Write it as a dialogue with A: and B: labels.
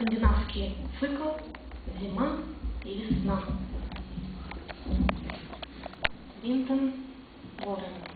A: скандинавский цикл «Зима и весна». Винтон Уоррен.